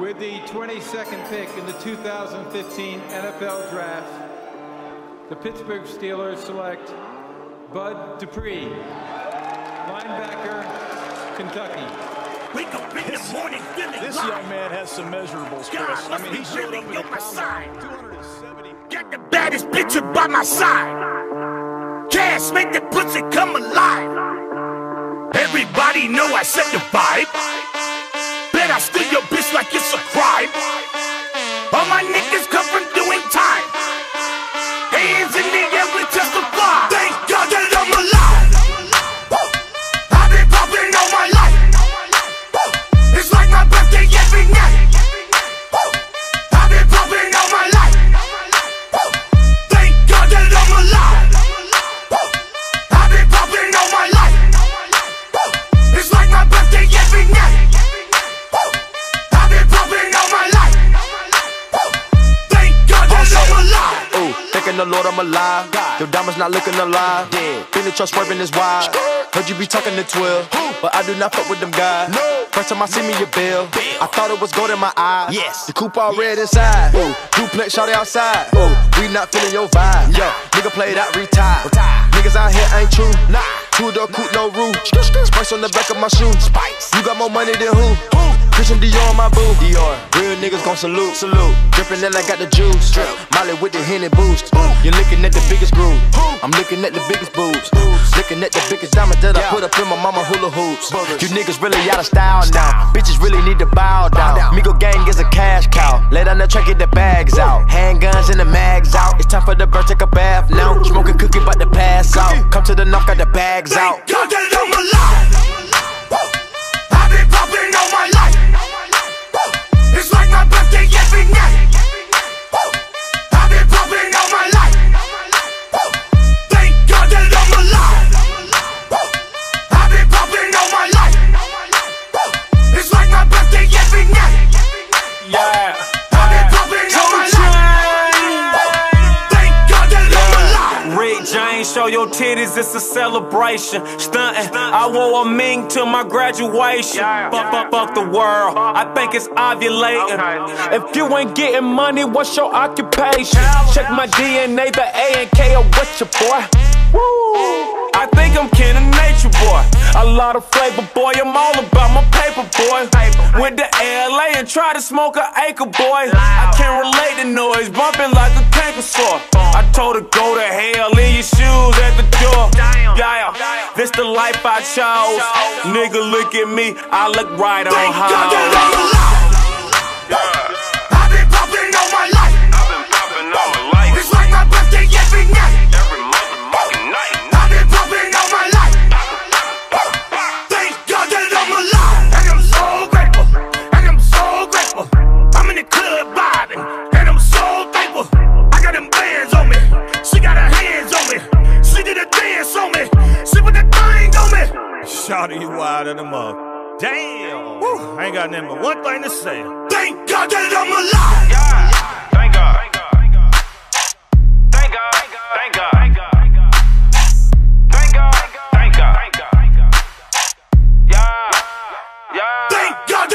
With the 22nd pick in the 2015 NFL Draft, the Pittsburgh Steelers select Bud Dupree, linebacker, Kentucky. Wake up in the morning feeling This young man has some measurables, God Chris. I mean, he showed really up in on the my combine. side. 270. Got the baddest bitch by my side. Cash make the pussy come alive. Everybody know I set the vibe. Thanking the Lord I'm alive. Your diamonds not looking alive. Been the trust swerving is wide. Heard you be talking to 12, but I do not fuck with them guys. First time I see me a bill, I thought it was gold in my eyes. Yes. The coupe all red inside. Ooh, duplex shot outside. Ooh, we not feeling your vibe. Yo, nigga played out, retired. Niggas out here ain't true. Nah, two door coupe, no roof. Spice on the back of my shoe. Spice. You got more money than who? Who? Christian Dior on my boo. Dior. Real niggas gon' salute. Salute. Drippin' and I got the juice. Drip. Molly with the Henny boost. You're looking at the biggest groove. I'm looking at the biggest boobs. Looking at the biggest diamond that I put up in my mama hula hoops. You niggas really out of style now. Bitches really need to bow down. Migo gang is a cash cow. Lay down the track, get the bags out. Time for the bird, take a bath now. Smoking cookie, about to pass out. Come to the knock, got the bags out. Show your titties, it's a celebration. Stuntin', I wore a ming to my graduation. Fuck, fuck, fuck the world, I think it's ovulating. If you ain't getting money, what's your occupation? Check my DNA, the A and K, or what's your boy? Woo! I think I'm kin of nature, boy. A lot of Tried to smoke an acre, boy. I can't relate to noise, bumping like a canker sore. I told her go to hell, leave your shoes at the door. Yeah, this the life I chose. Nigga, look at me, I look right on Thank wide of the mug. Damn! Woo, I ain't got nothing but one thing to say. Thank God that I'm alive! Yeah. Thank God. Thank God. Thank God. Thank God. Thank God. Thank God. Thank God. Yeah. Yeah. Thank God